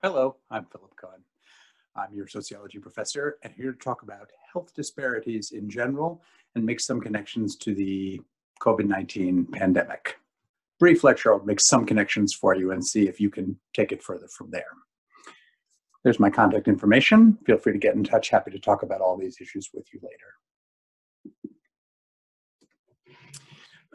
Hello, I'm Philip Cohen. I'm your sociology professor and here to talk about health disparities in general and make some connections to the COVID-19 pandemic. Brief lecture, I'll make some connections for you and see if you can take it further from there. There's my contact information. Feel free to get in touch. Happy to talk about all these issues with you later.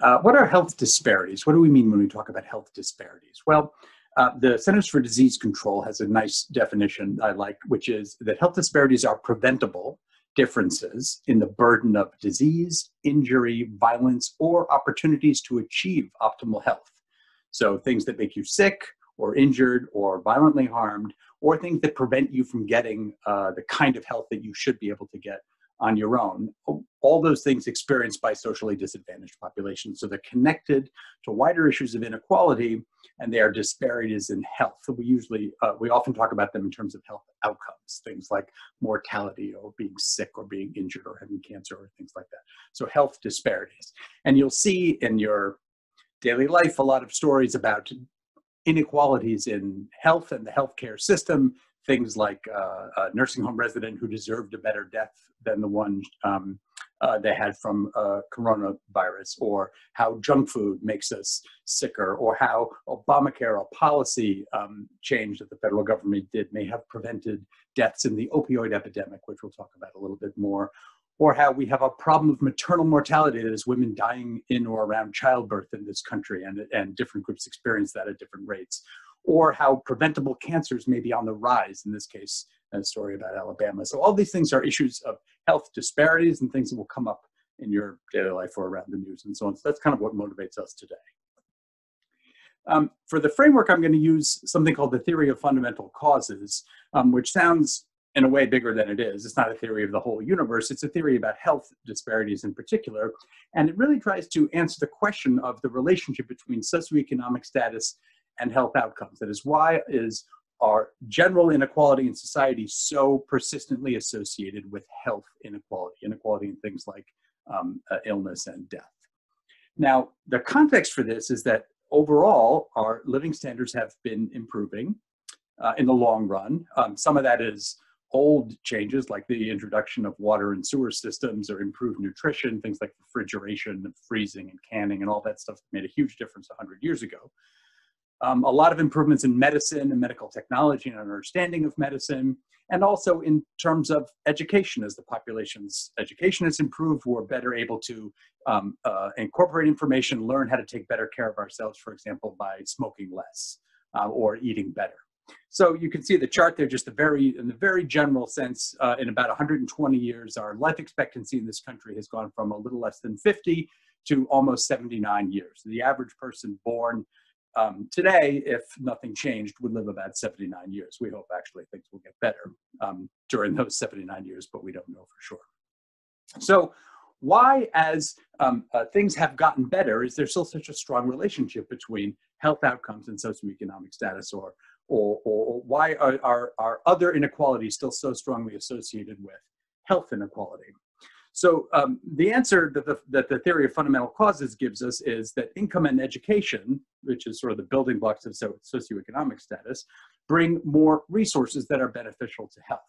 Uh, what are health disparities? What do we mean when we talk about health disparities? Well, uh, the Centers for Disease Control has a nice definition I like, which is that health disparities are preventable differences in the burden of disease, injury, violence, or opportunities to achieve optimal health. So things that make you sick or injured or violently harmed, or things that prevent you from getting uh, the kind of health that you should be able to get on your own. All those things experienced by socially disadvantaged populations. So they're connected to wider issues of inequality and they are disparities in health. So we usually, uh, we often talk about them in terms of health outcomes, things like mortality or being sick or being injured or having cancer or things like that. So health disparities. And you'll see in your daily life a lot of stories about inequalities in health and the healthcare system, things like uh, a nursing home resident who deserved a better death than the one um, uh, they had from uh, coronavirus, or how junk food makes us sicker, or how Obamacare, a policy um, change that the federal government did, may have prevented deaths in the opioid epidemic, which we'll talk about a little bit more, or how we have a problem of maternal mortality that is women dying in or around childbirth in this country, and, and different groups experience that at different rates, or how preventable cancers may be on the rise, in this case, a story about Alabama. So all these things are issues of health disparities and things that will come up in your daily life or around the news and so on. So that's kind of what motivates us today. Um, for the framework, I'm going to use something called the theory of fundamental causes, um, which sounds in a way bigger than it is. It's not a theory of the whole universe. It's a theory about health disparities in particular. And it really tries to answer the question of the relationship between socioeconomic status and health outcomes. That is, why is our general inequality in society so persistently associated with health inequality, inequality in things like um, uh, illness and death. Now, the context for this is that overall, our living standards have been improving uh, in the long run. Um, some of that is old changes like the introduction of water and sewer systems or improved nutrition, things like refrigeration and freezing and canning and all that stuff made a huge difference 100 years ago um, a lot of improvements in medicine and medical technology and understanding of medicine, and also in terms of education as the population's education has improved, we're better able to um, uh, incorporate information, learn how to take better care of ourselves, for example, by smoking less uh, or eating better. So you can see the chart there, just a very, in the very general sense, uh, in about 120 years, our life expectancy in this country has gone from a little less than 50 to almost 79 years. The average person born um, today, if nothing changed, would live about 79 years. We hope actually things will get better um, during those 79 years, but we don't know for sure. So why, as um, uh, things have gotten better, is there still such a strong relationship between health outcomes and socioeconomic status, or, or, or why are, are, are other inequalities still so strongly associated with health inequality? So um, the answer that the, that the theory of fundamental causes gives us is that income and education, which is sort of the building blocks of so, socioeconomic status, bring more resources that are beneficial to health.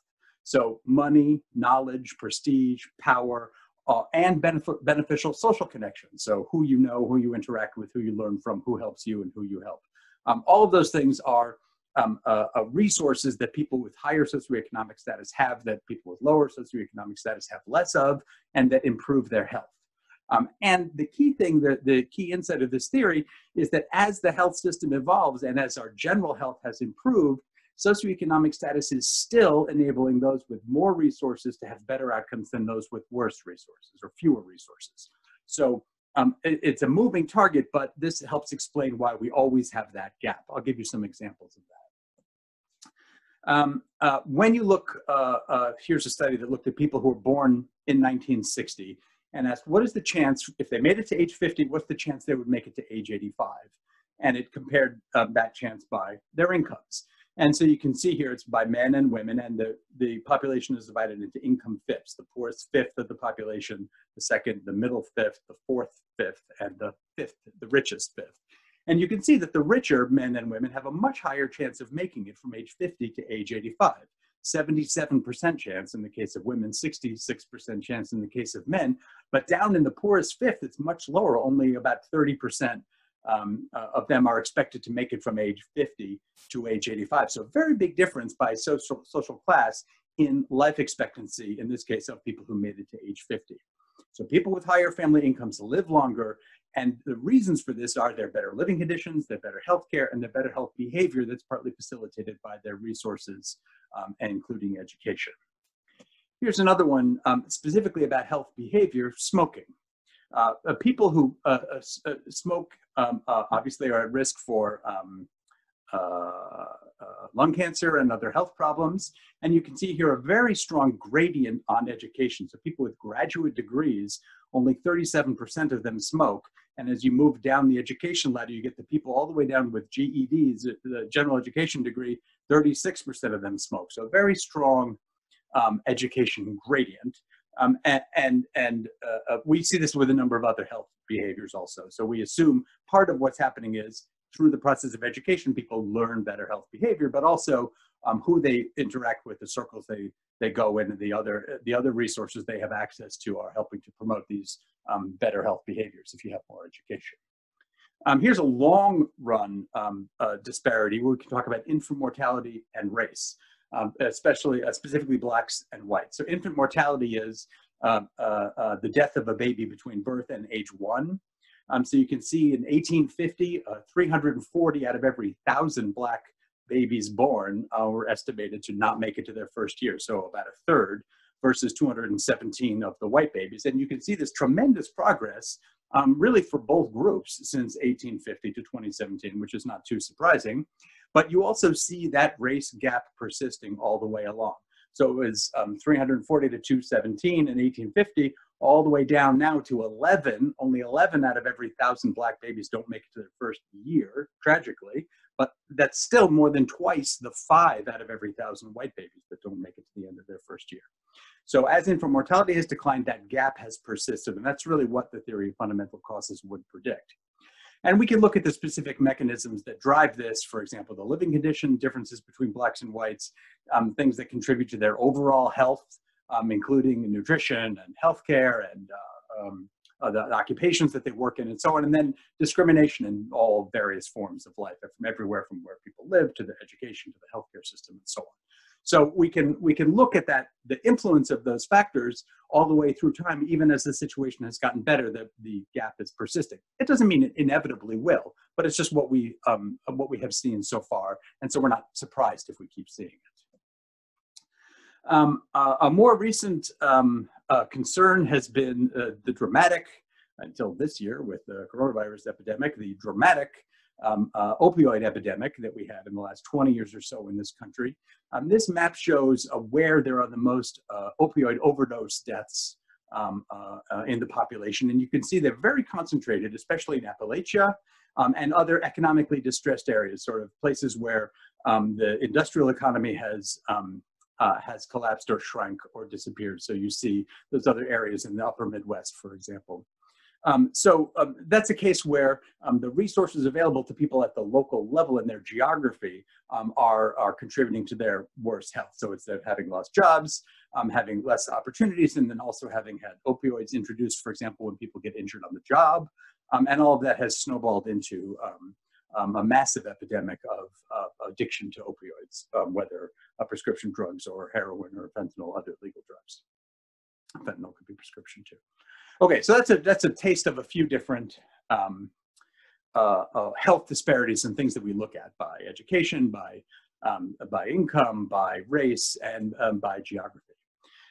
So money, knowledge, prestige, power, uh, and benefit, beneficial social connections. So who you know, who you interact with, who you learn from, who helps you, and who you help. Um, all of those things are um, uh, uh, resources that people with higher socioeconomic status have that people with lower socioeconomic status have less of and that improve their health. Um, and the key thing, the, the key insight of this theory is that as the health system evolves and as our general health has improved, socioeconomic status is still enabling those with more resources to have better outcomes than those with worse resources or fewer resources. So um, it, it's a moving target, but this helps explain why we always have that gap. I'll give you some examples of that. Um, uh, when you look, uh, uh, here's a study that looked at people who were born in 1960 and asked, what is the chance, if they made it to age 50, what's the chance they would make it to age 85? And it compared um, that chance by their incomes. And so you can see here it's by men and women, and the, the population is divided into income fifths. The poorest fifth of the population, the second, the middle fifth, the fourth fifth, and the fifth, the richest fifth. And you can see that the richer men and women have a much higher chance of making it from age 50 to age 85. 77% chance in the case of women, 66% chance in the case of men. But down in the poorest fifth, it's much lower. Only about 30% um, uh, of them are expected to make it from age 50 to age 85. So, very big difference by social, social class in life expectancy, in this case, of people who made it to age 50. So, people with higher family incomes live longer. And the reasons for this are their better living conditions, their better health care, and their better health behavior that's partly facilitated by their resources, um, and including education. Here's another one um, specifically about health behavior smoking. Uh, uh, people who uh, uh, uh smoke um, uh, obviously are at risk for um, lung cancer and other health problems. And you can see here a very strong gradient on education. So people with graduate degrees, only 37% of them smoke. And as you move down the education ladder, you get the people all the way down with GEDs, the general education degree, 36% of them smoke. So a very strong um, education gradient. Um, and and, and uh, uh, we see this with a number of other health behaviors also. So we assume part of what's happening is through the process of education, people learn better health behavior, but also um, who they interact with, the circles they they go in, and the other the other resources they have access to are helping to promote these um, better health behaviors. If you have more education. Um, here's a long run um, uh, disparity where we can talk about infant mortality and race um, especially uh, specifically blacks and whites. So infant mortality is uh, uh, uh, the death of a baby between birth and age one. Um, so you can see in 1850, uh, 340 out of every thousand black babies born were estimated to not make it to their first year, so about a third versus 217 of the white babies. And you can see this tremendous progress um, really for both groups since 1850 to 2017, which is not too surprising. But you also see that race gap persisting all the way along. So it was um, 340 to 217 in 1850, all the way down now to 11. Only 11 out of every thousand black babies don't make it to their first year, tragically. That's still more than twice the five out of every thousand white babies that don't make it to the end of their first year. So as infant mortality has declined, that gap has persisted. And that's really what the theory of fundamental causes would predict. And we can look at the specific mechanisms that drive this, for example, the living condition, differences between blacks and whites, um, things that contribute to their overall health, um, including nutrition and healthcare and uh, um, uh, the occupations that they work in and so on, and then discrimination in all various forms of life, from everywhere from where people live to the education to the healthcare system and so on. So we can we can look at that the influence of those factors all the way through time, even as the situation has gotten better, that the gap is persisting. It doesn't mean it inevitably will, but it's just what we um, what we have seen so far, and so we're not surprised if we keep seeing it. Um, uh, a more recent um, uh, concern has been uh, the dramatic, until this year with the coronavirus epidemic, the dramatic um, uh, opioid epidemic that we had in the last 20 years or so in this country. Um, this map shows uh, where there are the most uh, opioid overdose deaths um, uh, in the population. And you can see they're very concentrated, especially in Appalachia um, and other economically distressed areas, sort of places where the industrial economy has uh, has collapsed or shrunk or disappeared. So you see those other areas in the upper Midwest, for example. Um, so um, that's a case where um, the resources available to people at the local level in their geography um, are, are contributing to their worse health. So it's having lost jobs, um, having less opportunities, and then also having had opioids introduced, for example, when people get injured on the job. Um, and all of that has snowballed into a massive epidemic of, addiction to opioids, whether uh, prescription drugs or heroin or fentanyl, other legal drugs. Fentanyl could be prescription too. Okay, so that's a that's a taste of a few different um, uh, uh, health disparities and things that we look at by education, by um, by income, by race, and um, by geography.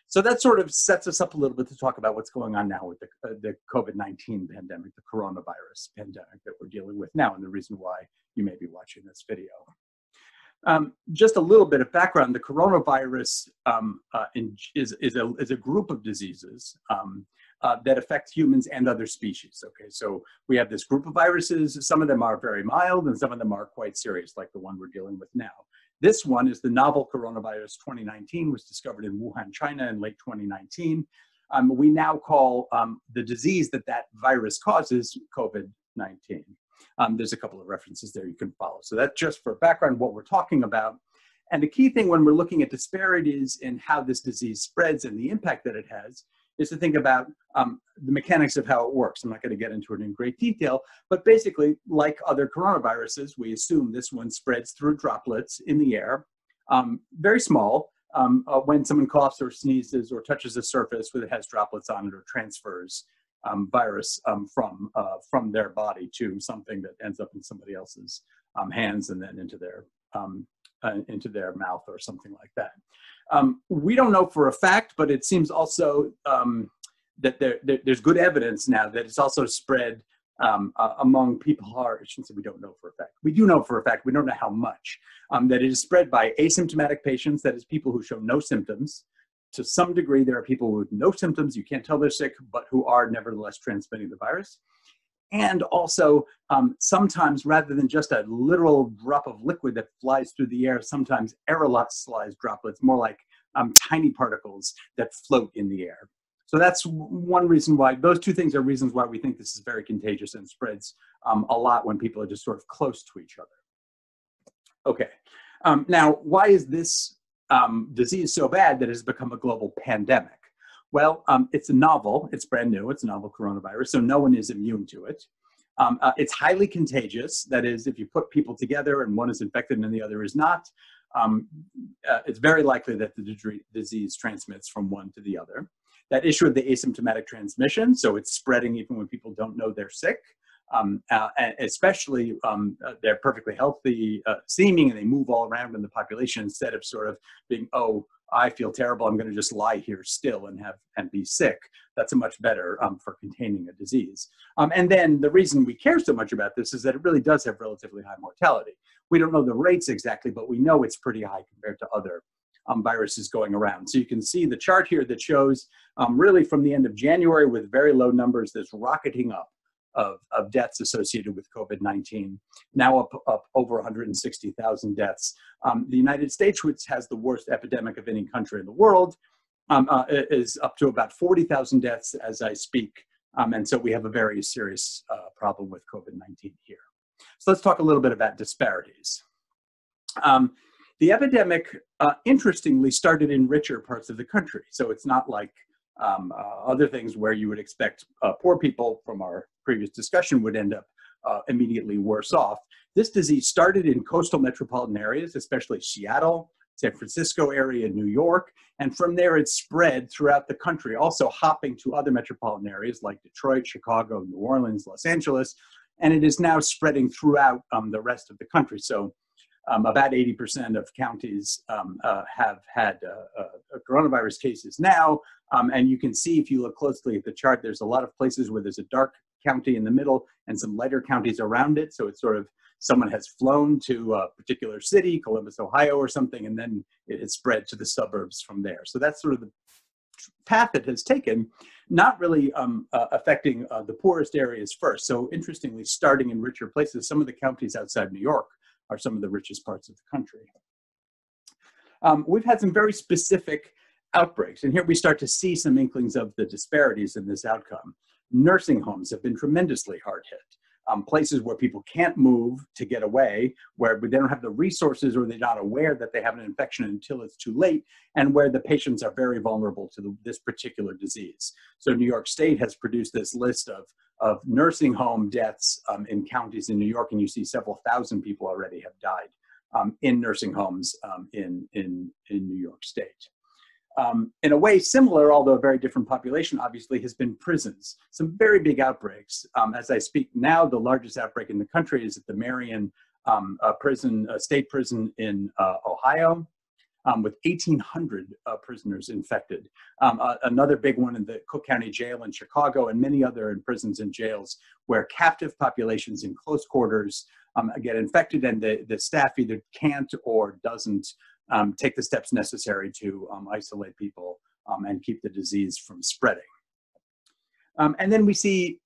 So that sort of sets us up a little bit to talk about what's going on now with the, uh, the COVID-19 pandemic, the coronavirus pandemic that we're dealing with now, and the reason why you may be watching this video. Um, just a little bit of background, the coronavirus um, uh, is, is, a, is a group of diseases um, uh, that affect humans and other species. Okay, so we have this group of viruses. Some of them are very mild and some of them are quite serious, like the one we're dealing with now. This one is the novel coronavirus 2019, was discovered in Wuhan, China in late 2019. Um, we now call um, the disease that that virus causes COVID-19. Um, there's a couple of references there you can follow. So that's just for background what we're talking about. And the key thing when we're looking at disparities in how this disease spreads and the impact that it has is to think about um, the mechanics of how it works. I'm not going to get into it in great detail, but basically, like other coronaviruses, we assume this one spreads through droplets in the air, um, very small. Um, uh, when someone coughs or sneezes or touches a surface where it has droplets on it or transfers um, virus um, from uh, from their body to something that ends up in somebody else's um, hands and then into their uh, into their mouth or something like that. Um, we don't know for a fact, but it seems also um, that there, there, there's good evidence now that it's also spread um, uh, among people who are, I shouldn't say we don't know for a fact. We do know for a fact, we don't know how much, um, that it is spread by asymptomatic patients, that is people who show no symptoms. To some degree, there are people with no symptoms, you can't tell they're sick, but who are nevertheless transmitting the virus and also um, sometimes rather than just a literal drop of liquid that flies through the air, sometimes aerosolized droplets, more like um, tiny particles that float in the air. So that's one reason why, those two things are reasons why we think this is very contagious and spreads um, a lot when people are just sort of close to each other. Okay, um, now why is this um, disease so bad that it has become a global pandemic? Well, um, it's a novel, it's brand new, it's a novel coronavirus, so no one is immune to it. Um, uh, it's highly contagious. That is, if you put people together and one is infected and the other is not, um, uh, it's very likely that the disease transmits from one to the other. That issue of the asymptomatic transmission, so it's spreading even when people don't know they're sick, um, uh, especially um, uh, they're perfectly healthy uh, seeming and they move all around in the population instead of sort of being, oh, I feel terrible. I'm going to just lie here still and have and be sick. That's a much better um, for containing a disease. Um, and then the reason we care so much about this is that it really does have relatively high mortality. We don't know the rates exactly, but we know it's pretty high compared to other um, viruses going around. So you can see the chart here that shows um, really from the end of January with very low numbers that's rocketing up of, of deaths associated with COVID-19, now up, up over 160,000 deaths. Um, the United States, which has the worst epidemic of any country in the world, um, uh, is up to about 40,000 deaths as I speak. Um, and so we have a very serious uh, problem with COVID-19 here. So let's talk a little bit about disparities. Um, the epidemic, uh, interestingly, started in richer parts of the country. So it's not like um, uh, other things where you would expect uh, poor people from our previous discussion would end up uh, immediately worse off. This disease started in coastal metropolitan areas, especially Seattle, San Francisco area, New York, and from there it spread throughout the country, also hopping to other metropolitan areas like Detroit, Chicago, New Orleans, Los Angeles, and it is now spreading throughout um, the rest of the country. So um, about 80% of counties um, uh, have had uh, uh, coronavirus cases now. Um, and you can see if you look closely at the chart, there's a lot of places where there's a dark county in the middle and some lighter counties around it. So it's sort of someone has flown to a particular city, Columbus, Ohio, or something, and then it has spread to the suburbs from there. So that's sort of the path it has taken, not really um, uh, affecting uh, the poorest areas first. So interestingly, starting in richer places, some of the counties outside New York are some of the richest parts of the country. Um, we've had some very specific outbreaks, and here we start to see some inklings of the disparities in this outcome. Nursing homes have been tremendously hard hit. Um, places where people can't move to get away, where they don't have the resources or they're not aware that they have an infection until it's too late, and where the patients are very vulnerable to the, this particular disease. So New York State has produced this list of of nursing home deaths um, in counties in New York, and you see several thousand people already have died um, in nursing homes um, in, in, in New York State. Um, in a way similar, although a very different population, obviously, has been prisons. Some very big outbreaks. Um, as I speak now, the largest outbreak in the country is at the Marion um, prison, state prison in uh, Ohio um, with 1,800 uh, prisoners infected. Um, uh, another big one in the Cook County Jail in Chicago and many other in prisons and jails where captive populations in close quarters um, get infected and the, the staff either can't or doesn't um, take the steps necessary to um, isolate people um, and keep the disease from spreading. and then we see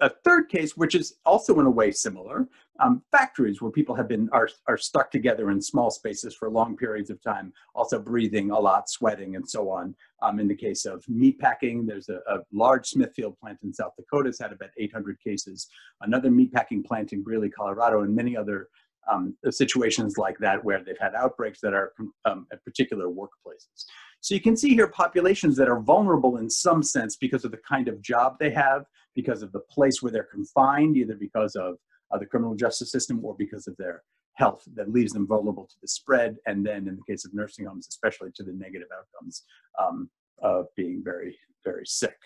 a third case, which is also in a way similar, um, factories where people have been are, are stuck together in small spaces for long periods of time, also breathing a lot, sweating, and so on. Um, in the case of meat packing, there's a, a, large Smithfield plant in South Dakota has had about 800 cases. Another meat packing plant in Greeley, Colorado, and many other um, situations like that where they've had outbreaks that are um, at particular workplaces. So you can see here populations that are vulnerable in some sense because of the kind of job they have, because of the place where they're confined, either because of uh, the criminal justice system or because of their health that leaves them vulnerable to the spread. And then in the case of nursing homes, especially to the negative outcomes um, of being very, very sick.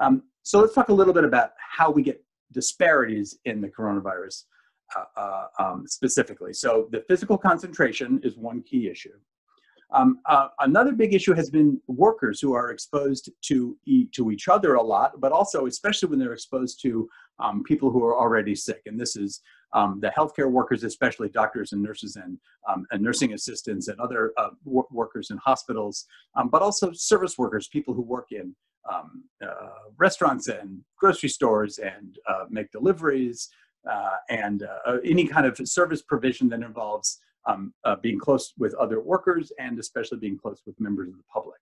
Um, so let's talk a little bit about how we get disparities in the coronavirus uh, uh, um, specifically. So the physical concentration is one key issue. Um, uh, another big issue has been workers who are exposed to, e to each other a lot, but also especially when they're exposed to um, people who are already sick. And this is um, the healthcare workers, especially doctors and nurses and, um, and nursing assistants and other uh, workers in hospitals, um, but also service workers, people who work in uh, restaurants and grocery stores and uh, make deliveries uh, and uh, any kind of service provision that involves um, uh, being close with other workers and especially being close with members of the public.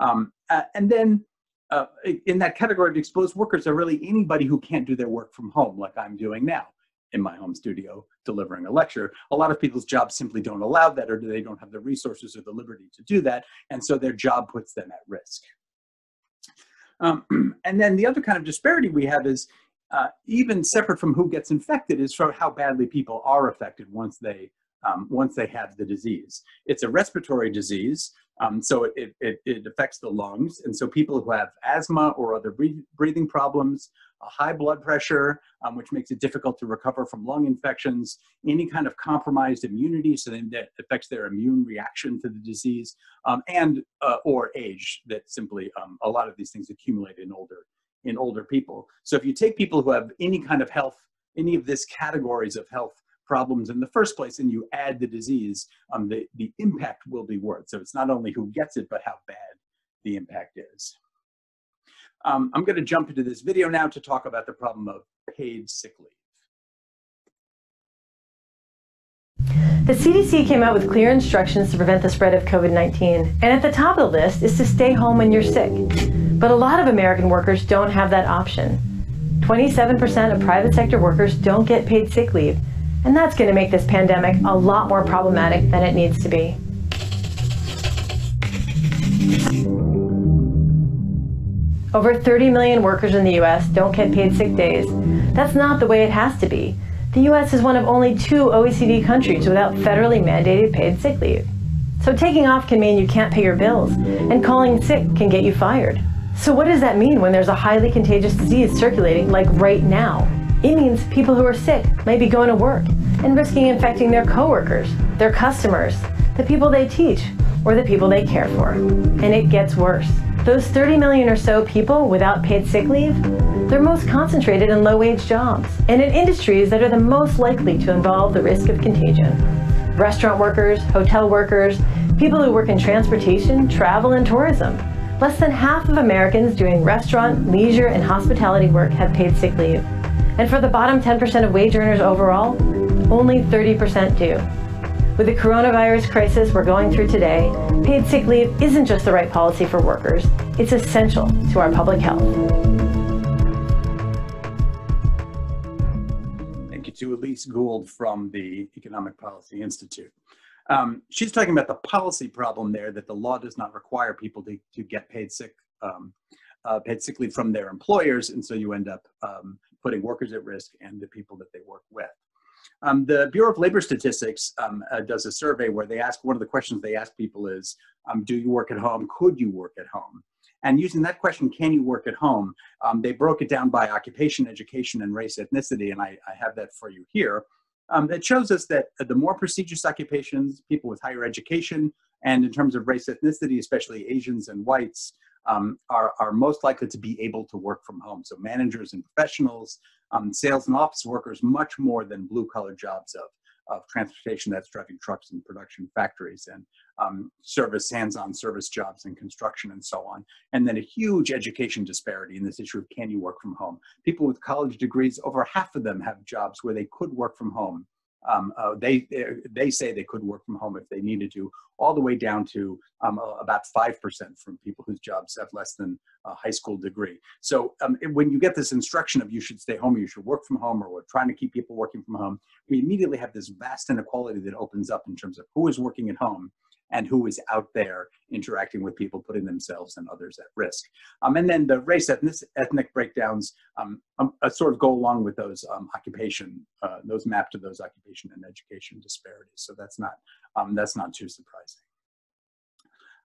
Um, uh, and then uh, in that category of exposed workers are really anybody who can't do their work from home like I'm doing now in my home studio delivering a lecture. A lot of people's jobs simply don't allow that or they don't have the resources or the liberty to do that. And so their job puts them at risk. Um, and then the other kind of disparity we have is uh, even separate from who gets infected is from how badly people are affected once they um, once they have the disease. It's a respiratory disease, um, so it, it, it, affects the lungs. And so people who have asthma or other breathing problems, a high blood pressure, um, which makes it difficult to recover from lung infections, any kind of compromised immunity, so then that affects their immune reaction to the disease, um, and uh, or age that simply, um, a lot of these things accumulate in older, in older people. So if you take people who have any kind of health, any of this categories of health problems in the first place and you add the disease, um, the, the impact will be worse. So it's not only who gets it, but how bad the impact is. Um, I'm going to jump into this video now to talk about the problem of paid sick leave. The CDC came out with clear instructions to prevent the spread of COVID 19, and at the top of the list is to stay home when you're sick. But a lot of American workers don't have that option. 27% of private sector workers don't get paid sick leave, and that's going to make this pandemic a lot more problematic than it needs to be. Over 30 million workers in the US don't get paid sick days. That's not the way it has to be. The US is one of only two OECD countries without federally mandated paid sick leave. So taking off can mean you can't pay your bills, and calling sick can get you fired. So what does that mean when there's a highly contagious disease circulating like right now? It means people who are sick might be going to work and risking infecting their coworkers, their customers, the people they teach, or the people they care for. And it gets worse. Those 30 million or so people without paid sick leave, they're most concentrated in low-wage jobs and in industries that are the most likely to involve the risk of contagion. Restaurant workers, hotel workers, people who work in transportation, travel, and tourism. Less than half of Americans doing restaurant, leisure, and hospitality work have paid sick leave. And for the bottom 10% of wage earners overall, only 30% do. With the coronavirus crisis we're going through today, paid sick leave isn't just the right policy for workers, it's essential to our public health. Thank you to Elise Gould from the Economic Policy Institute. Um, she's talking about the policy problem there that the law does not require people to, to get paid sick um, uh, paid sick leave from their employers, and so you end up um, putting workers at risk and the people that they work with. Um, the Bureau of Labor Statistics um, uh, does a survey where they ask one of the questions they ask people is, um, do you work at home? Could you work at home? And using that question, can you work at home? Um, they broke it down by occupation, education, and race ethnicity, and I, I have that for you here. Um, it shows us that the more prestigious occupations, people with higher education, and in terms of race ethnicity, especially Asians and whites, um, are, are most likely to be able to work from home. So managers and professionals, um, sales and office workers, much more than blue collar jobs of, of transportation that's driving trucks and production factories and um, service, hands-on service jobs and construction and so on. And then a huge education disparity in this issue of can you work from home? People with college degrees, over half of them have jobs where they could work from home um, uh, they they say they could work from home if they needed to, all the way down to um, about five percent from people whose jobs have less than a high school degree. So um, when you get this instruction of you should stay home, or you should work from home, or we're trying to keep people working from home, we immediately have this vast inequality that opens up in terms of who is working at home and who is out there interacting with people, putting themselves and others at risk. Um, and then the race ethnic, ethnic breakdowns um, um, uh, sort of go along with those um, occupation, uh, those map to those occupation and education disparities. So that's not, um, that's not too surprising.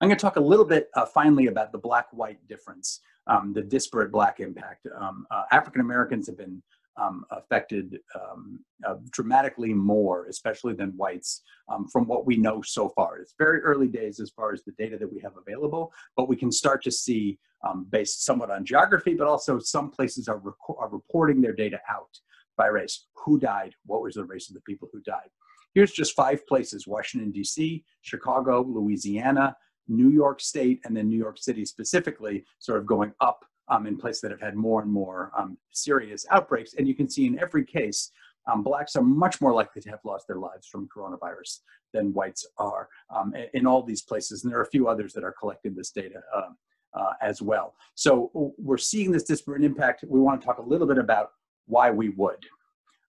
I'm going to talk a little bit uh, finally about the black-white difference, um, the disparate black impact. Uh, African Americans have been um, affected um, uh, dramatically more, especially than whites, um, from what we know so far. It's very early days as far as the data that we have available, but we can start to see, um, based somewhat on geography, but also some places are, are reporting their data out by race. Who died? What was the race of the people who died? Here's just five places, Washington, D.C., Chicago, Louisiana, New York State, and then New York City specifically, sort of going up um, in places that have had more and more um, serious outbreaks. And you can see in every case, um, blacks are much more likely to have lost their lives from coronavirus than whites are um, in all these places. And there are a few others that are collecting this data uh, uh, as well. So we're seeing this disparate impact. We want to talk a little bit about why we would.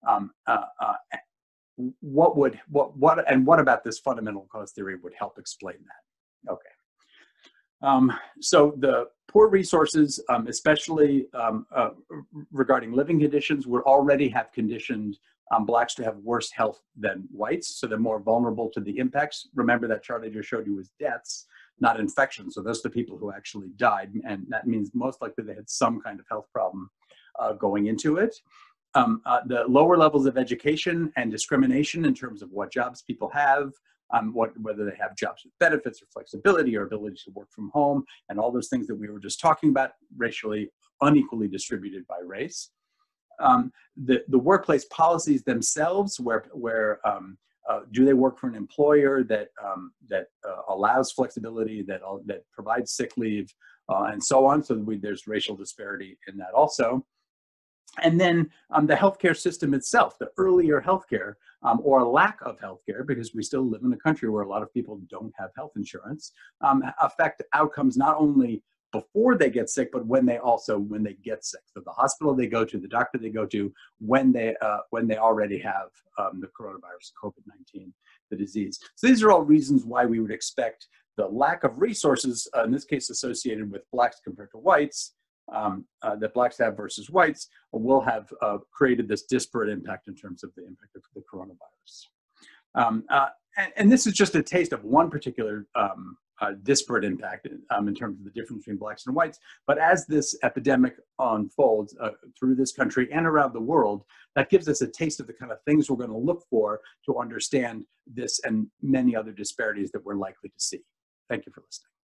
Um, uh, uh, what would, what, what, and what about this fundamental cause theory would help explain that? Okay. Um, so the poor resources, um, especially um, uh, regarding living conditions, would already have conditioned um, blacks to have worse health than whites, so they're more vulnerable to the impacts. Remember that chart I just showed you was deaths, not infections. So those are the people who actually died, and that means most likely they had some kind of health problem uh, going into it. Um, uh, the lower levels of education and discrimination in terms of what jobs people have, um, what, whether they have jobs with benefits or flexibility or ability to work from home, and all those things that we were just talking about, racially unequally distributed by race. Um, the, the workplace policies themselves, where, where um, uh, do they work for an employer that, um, that uh, allows flexibility, that, uh, that provides sick leave, uh, and so on. So we, there's racial disparity in that also. And then um, the healthcare system itself, the earlier healthcare um, or lack of healthcare, because we still live in a country where a lot of people don't have health insurance, um, affect outcomes not only before they get sick, but when they also when they get sick. So the hospital they go to, the doctor they go to, when they uh, when they already have um, the coronavirus, COVID nineteen, the disease. So these are all reasons why we would expect the lack of resources, uh, in this case associated with blacks compared to whites, um, uh, that blacks have versus whites will have uh, created this disparate impact in terms of the impact of the coronavirus. Um, uh, and, and, this is just a taste of one particular um, uh, disparate impact um, in terms of the difference between blacks and whites. But as this epidemic unfolds uh, through this country and around the world, that gives us a taste of the kind of things we're going to look for to understand this and many other disparities that we're likely to see. Thank you for listening.